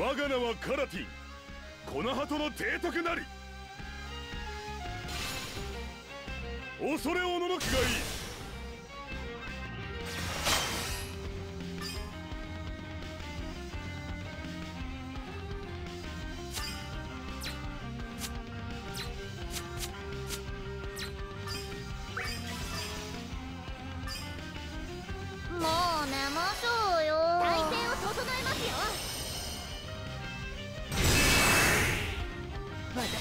我が名はカラティン。コナハトの提督なり。恐れおののくがいい。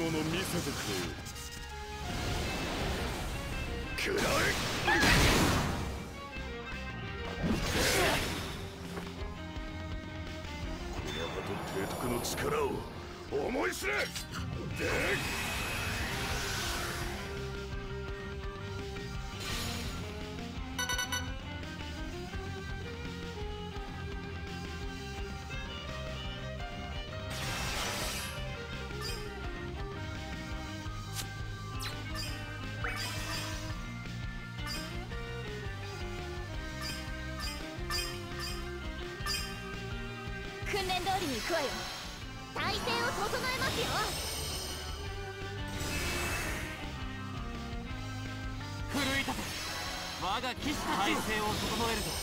もの見せてくれ。よくらえこれほど提督の力を思い知れ。でっ勝りに行くわよ。体勢を整えますよ。奮いて我が騎士たち体勢を整えるぞ。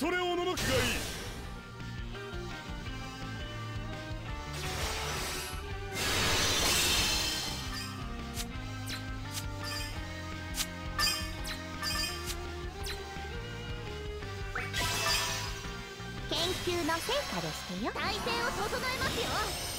恐れおののきがい。い研究の成果でしてよ。体勢を整えますよ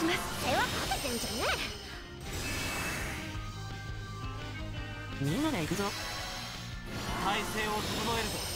します。手はかけてんじゃねみんなで行くぞ。体勢を整えるぞ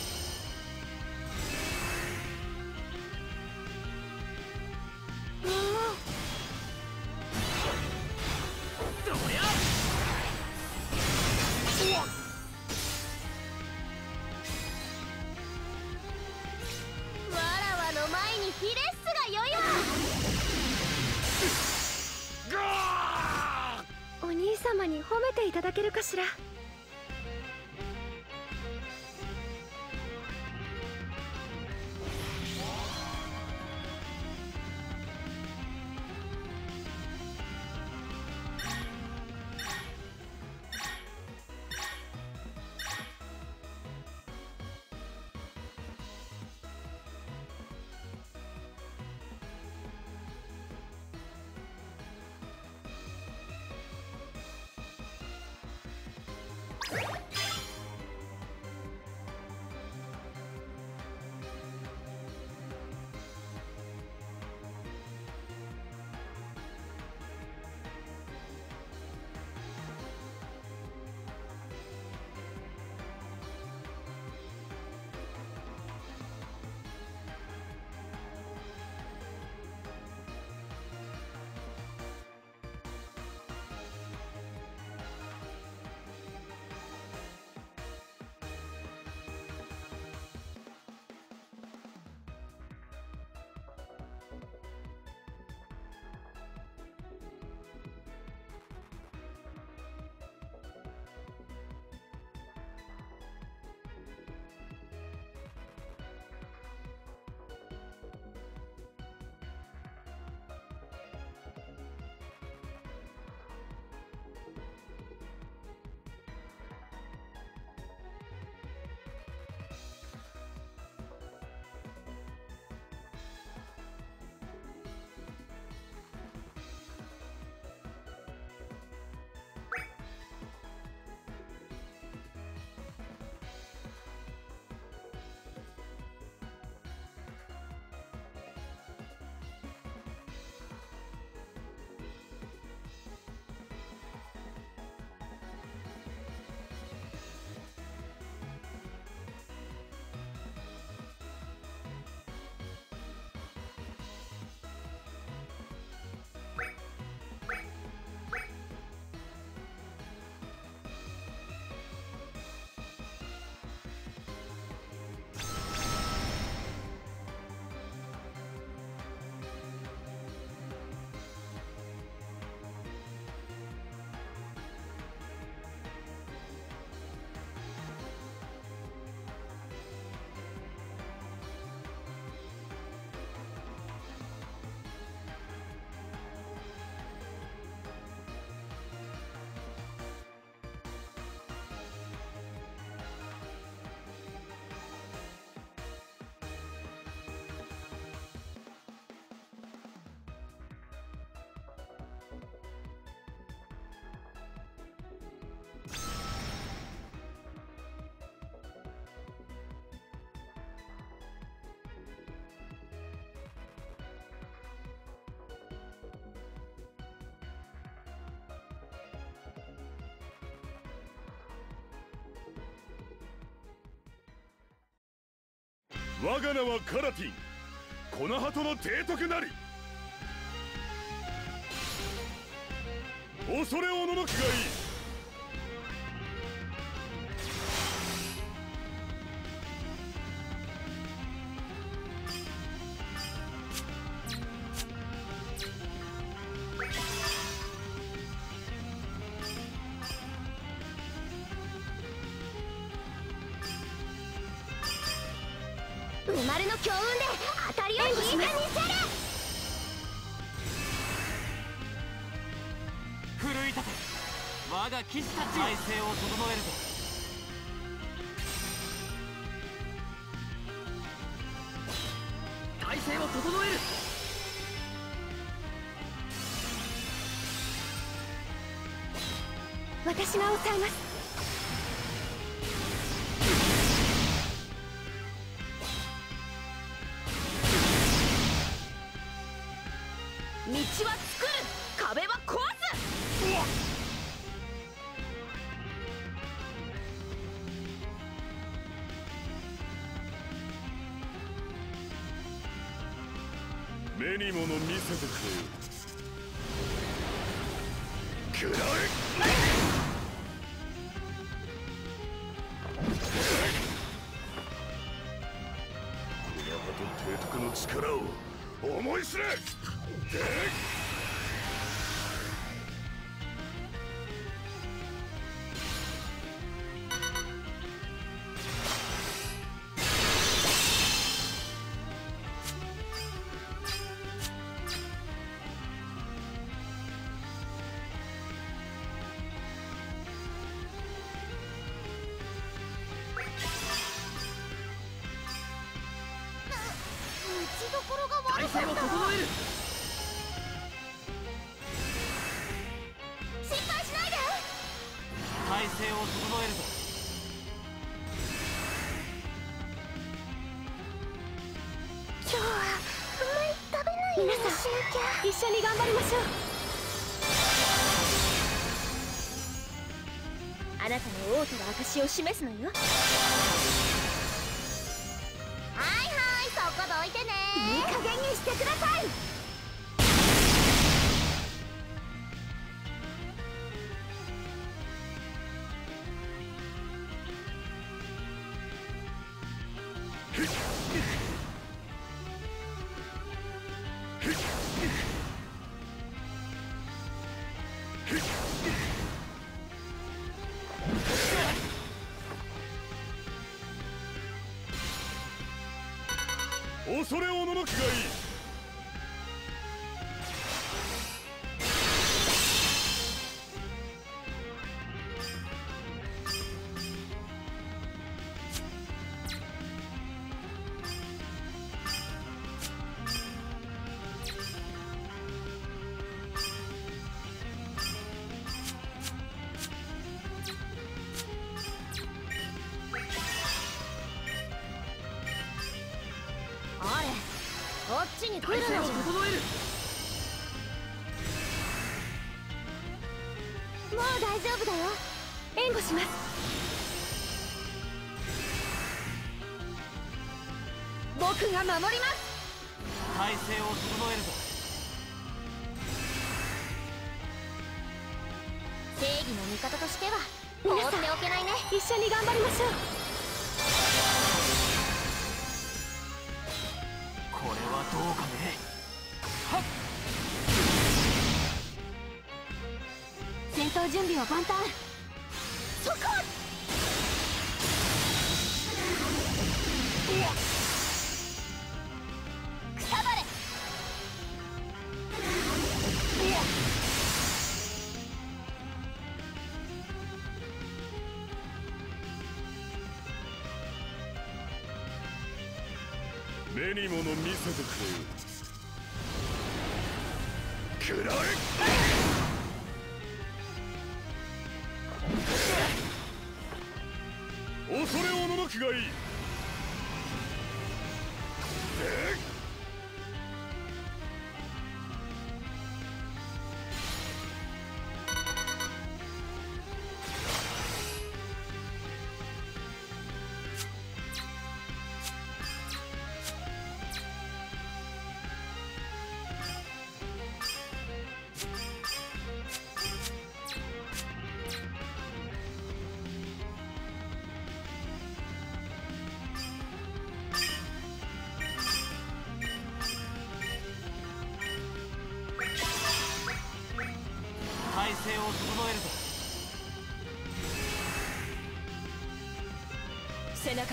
我が名はカラティン。コナハトの提督なり。恐れおののくがいい。騎士たち体勢を整えるぞ。体勢を整える私が抑えます。に緒に頑張りましょう。あなたの王との証を示すのよ。はいはいそこどいてね。いい加減にしてください恐れおののくがいい。正義の味方としては放っておけないね。一緒に頑張りましょう。これはどうかね。はっ。戦闘準備は万端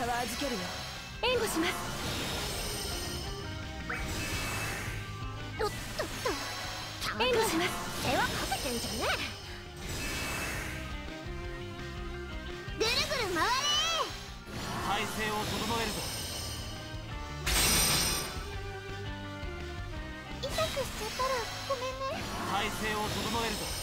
背中は預けるよ。援護します。とっとっと。援護します。世話かけてんじゃねえ。ぐるぐる回れ。体勢を整えるぞ。痛くしちゃったらごめんね。体勢を整えるぞ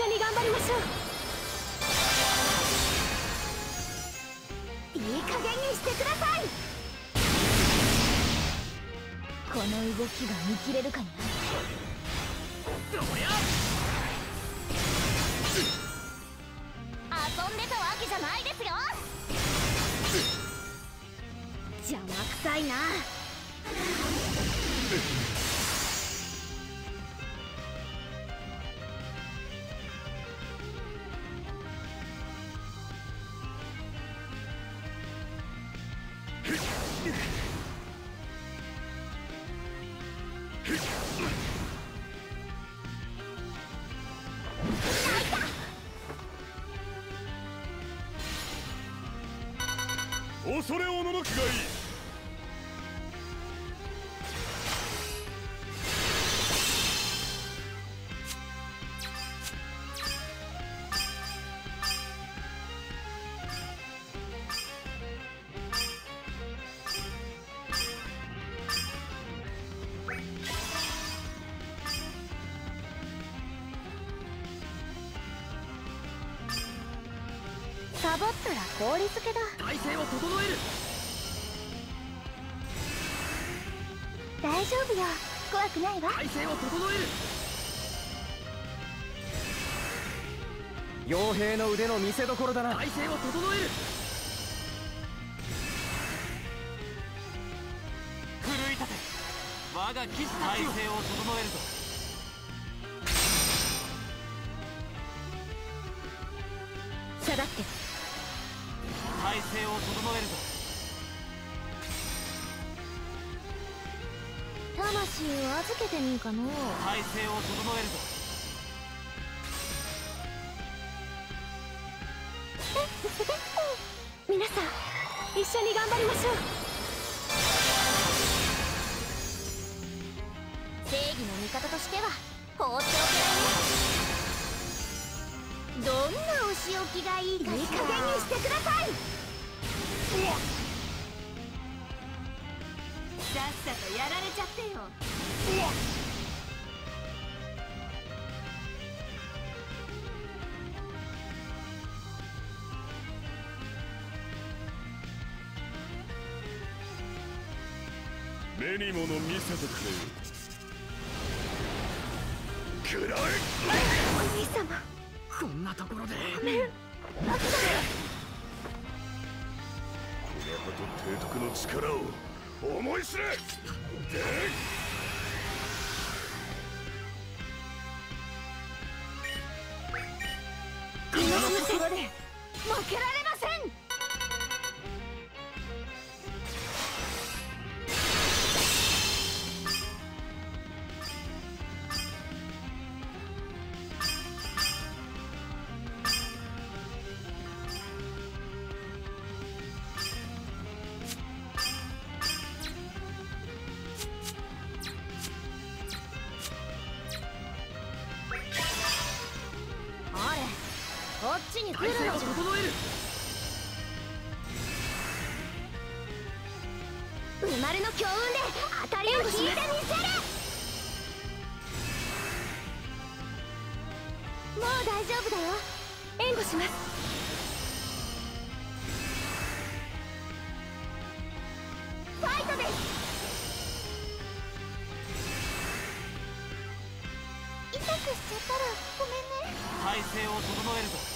緒に頑張りましょう。いい加減にしてください。この動きが見切れるかに遊んでたわけじゃないですよ。邪魔くさいな。恐れおののきがいい。サボったら氷漬けだ。を整える。大丈夫よ。怖くないわ。体勢を整える。傭兵の腕の見せ所だな。体勢を整える。奮い立て。我が騎士たち体勢を整えるぞ体勢を整えるぞ。魂を預けてみんかの体勢を整えるぞ。皆さん一緒に頑張りましょう。正義の味方としては放っておけないねどんなお仕置きがいいかいい加減にしてください。さっさとやられちゃってよ。目にもの見せてくれよ。食らえお兄様こんなところで。この葉と提督の力を思い知れ。で体勢を整えるぞ。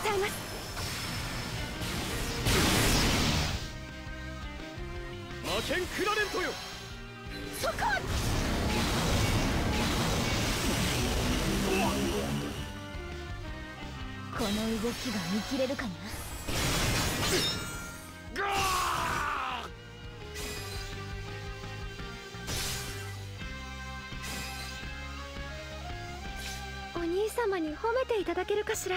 私が抑えます。魔剣クラレントよ。そここの動きが見切れるかな？お兄様に褒めていただけるかしら？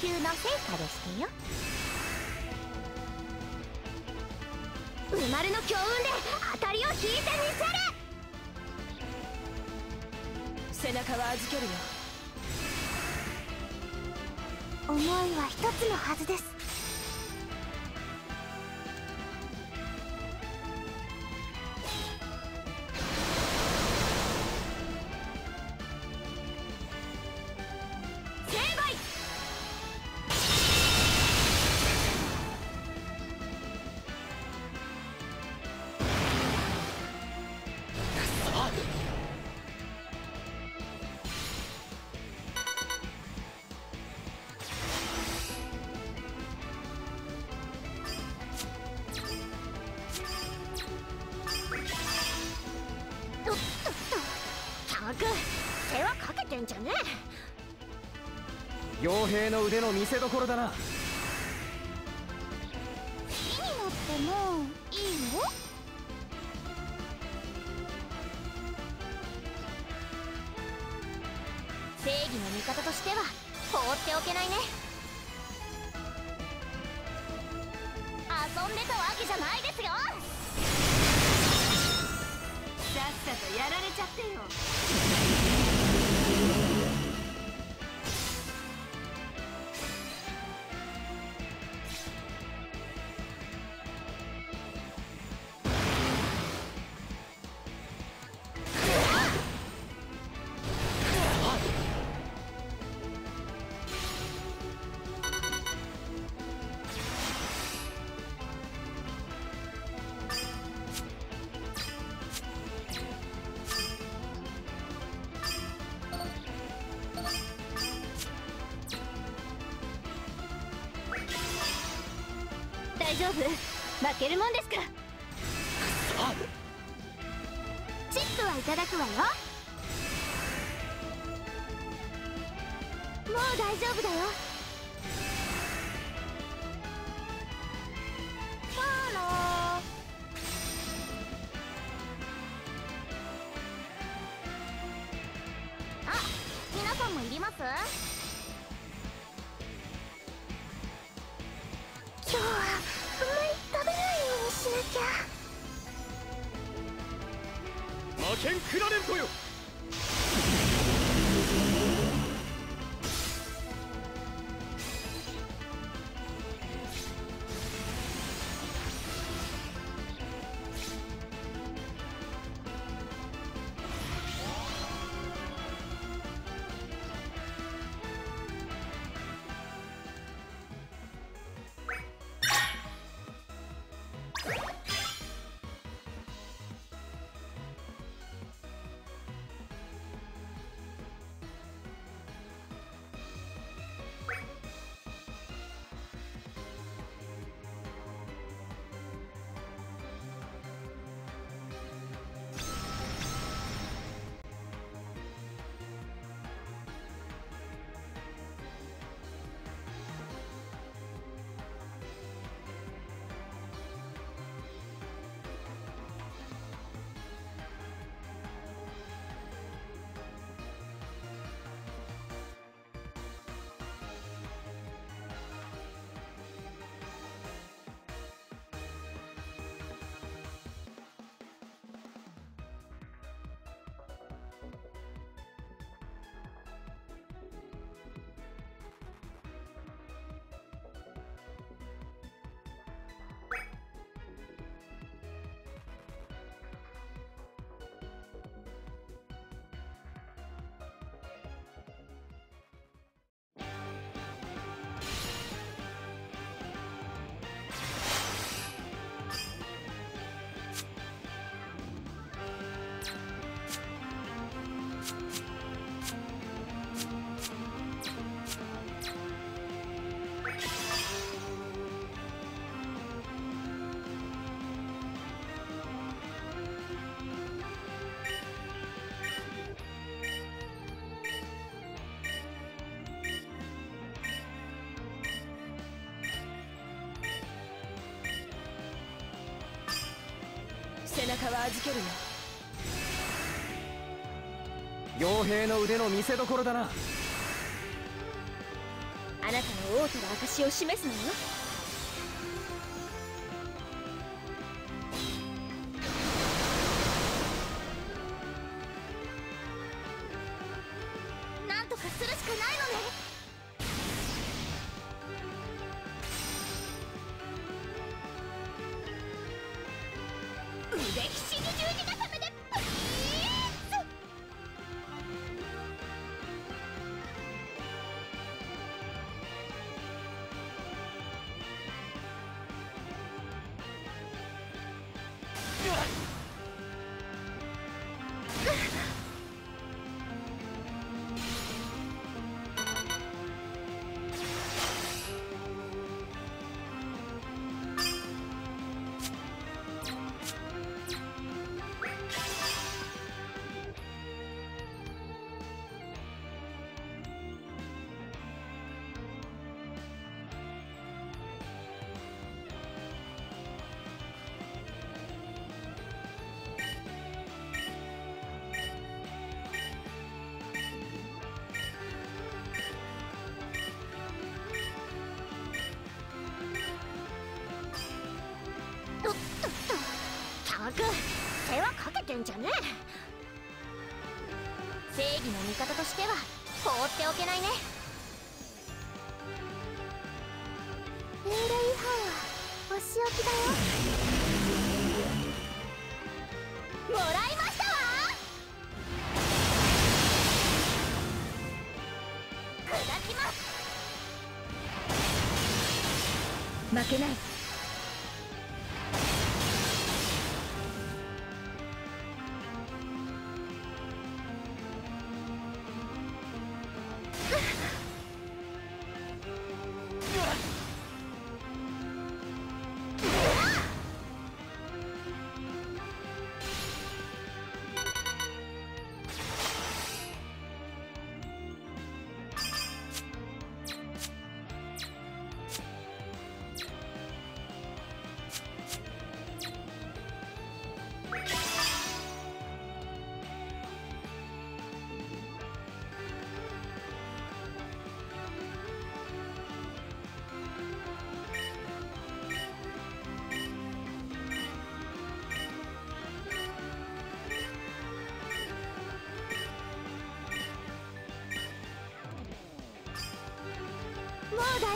研究の成果でしてよ。生まれの強運で当たりを引いてみせる。背中は預けるよ。思いは一つのはずです傭兵の腕の見せ所だな。丈夫。負けるもんですかなきゃ負けんくられんとよ。中は預けるよ。傭兵の腕の見せ所だな。あなたの王手の証を示すのよおてんじゃねえ。正義の味方としては放っておけないね。命令違反はお仕置きだよ。もらいましたわ。砕きます。負けない。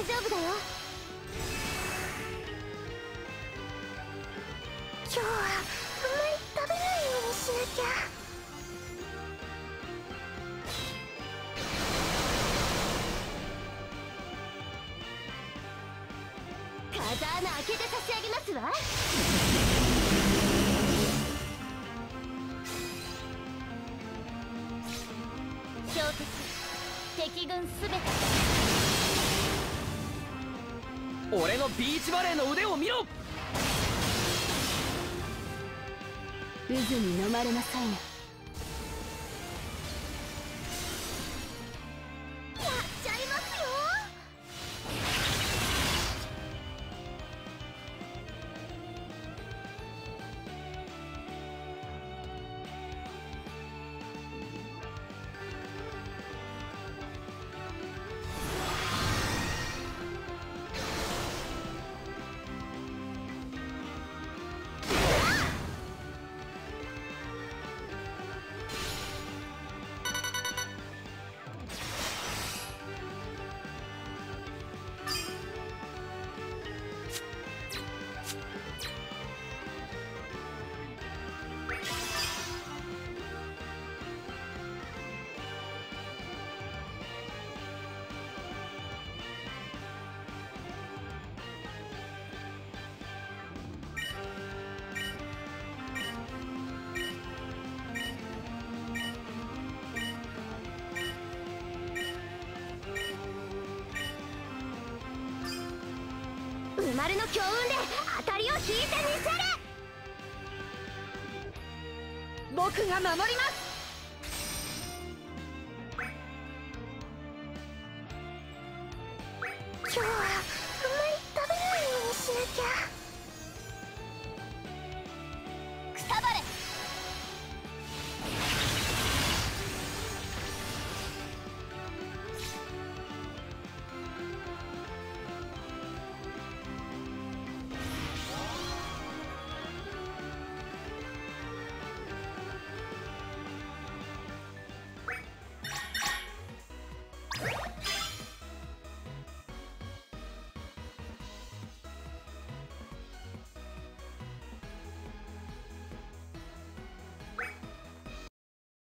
大丈夫だよ。ビーチバレーの腕を見ろ。渦に飲まれます。生まれの強運で当たりを引いてみせる。僕が守ります。